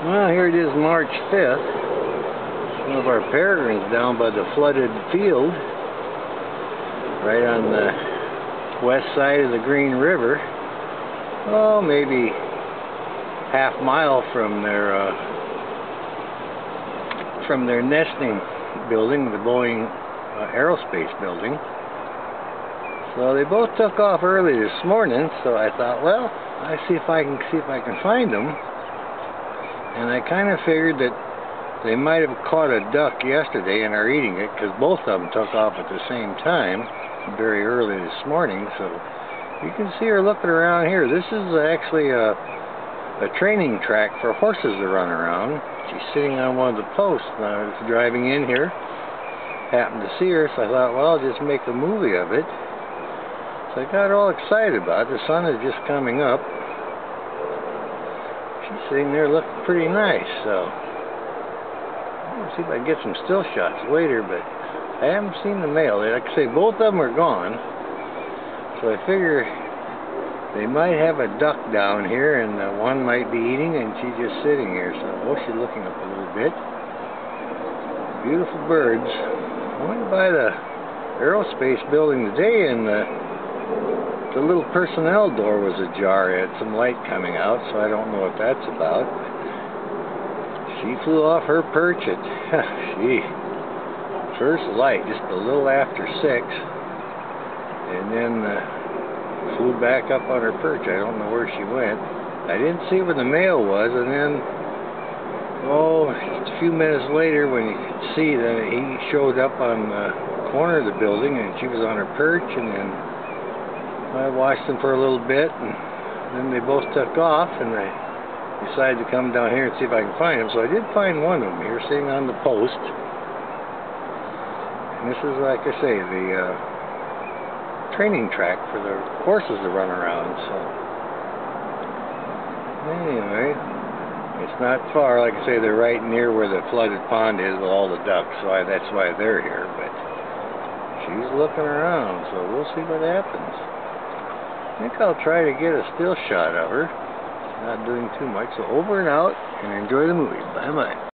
Well, here it is March 5th. One of our peregrines down by the flooded field, right on the west side of the Green River. Oh, maybe half mile from their uh, from their nesting building, the Boeing uh, Aerospace building. So they both took off early this morning, so I thought, well, I see if I can see if I can find them and I kind of figured that they might have caught a duck yesterday and are eating it because both of them took off at the same time very early this morning so you can see her looking around here. This is actually a, a training track for horses to run around. She's sitting on one of the posts and I was driving in here happened to see her so I thought well I'll just make a movie of it. So I got all excited about it. The sun is just coming up She's sitting there looking pretty nice, so I'll see if I can get some still shots later, but I haven't seen the male. Like I say, both of them are gone, so I figure they might have a duck down here, and uh, one might be eating, and she's just sitting here. So, oh, she's looking up a little bit. Beautiful birds. I went by the aerospace building today, and uh, the little personnel door was ajar. It had some light coming out, so I don't know what that's about. She flew off her perch at, she, first light, just a little after 6, and then uh, flew back up on her perch. I don't know where she went. I didn't see where the male was, and then, oh, just a few minutes later when you could see that he showed up on the corner of the building, and she was on her perch, and then I watched them for a little bit, and then they both took off, and I decided to come down here and see if I can find them. So I did find one of them here, sitting on the post. And this is, like I say, the uh, training track for the horses to run around. So anyway, it's not far. Like I say, they're right near where the flooded pond is with all the ducks, so I, that's why they're here. But she's looking around, so we'll see what happens. I think I'll try to get a still shot of her. Not doing too much. So over and out and enjoy the movie. Bye bye.